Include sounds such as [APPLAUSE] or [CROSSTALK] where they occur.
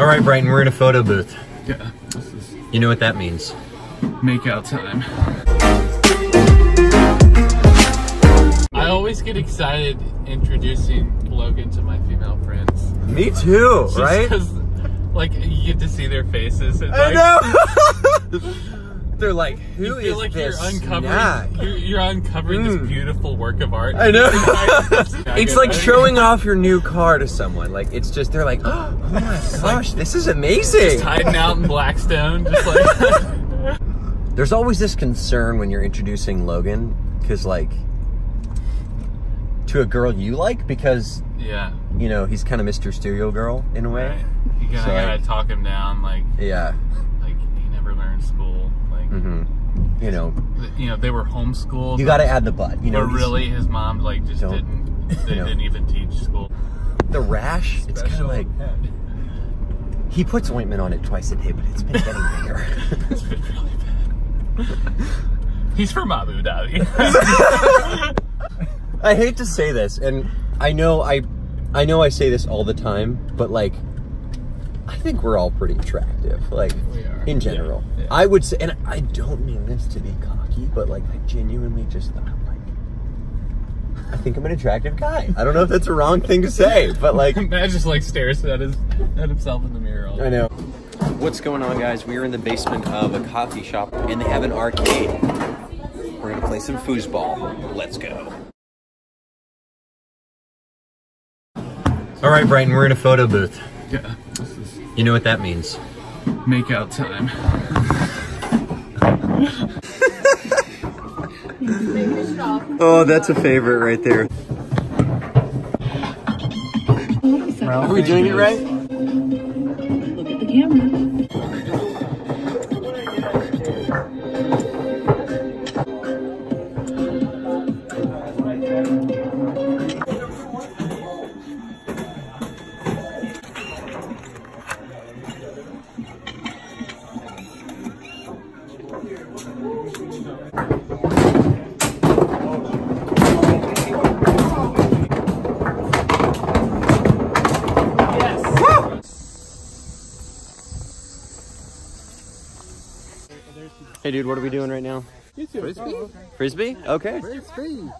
All right, Brighton, we're in a photo booth. Yeah, this is You know what that means. makeout time. I always get excited introducing Logan to my female friends. Me too, right? Just right? 'cause, like you get to see their faces. And, I like, know. [LAUGHS] They're like, who You is feel like this you're uncovering, [LAUGHS] you're, you're uncovering Mm. this beautiful work of art. I know. [LAUGHS] It's like showing off your new car to someone. Like it's just they're like, [GASPS] oh my gosh, this is amazing. hiding out in Blackstone, just like [LAUGHS] There's always this concern when you're introducing Logan, because like to a girl you like, because yeah. you know he's kind of Mr. Stereo Girl in a way. Right. You gotta, So, gotta talk him down, like Yeah. like he never learned school. Like hmm You know, you know they were homeschooled. you got to add the butt. You know, really, his mom like just didn't. They you know. didn't even teach school. the rash. It's kind of like ed. [LAUGHS] he puts ointment on it twice a day, but it's been getting bigger. [LAUGHS] It's been really bad. He's from Abu Dhabi. [LAUGHS] I hate to say this, and I know I, I know I say this all the time, but like, I think we're all pretty attractive, like We are. in general. Yeah, yeah. I would say, and I don't mean this to be cocky, but like, I genuinely just thought like, I think I'm an attractive guy. I don't know if that's a wrong thing to say, but like, [LAUGHS] Matt just like stares at his at himself in the mirror. All I know. What's going on, guys? We are in the basement of a coffee shop, and they have an arcade. We're gonna play some foosball. Let's go. All right, Brighton, we're in a photo booth. Yeah, this is You know what that means. makeout time. Oh, that's a favorite right there. Are we doing it right? Look at the camera. Hey, dude, what are we doing right now? Frisbee. Frisbee? Okay. Frisbee.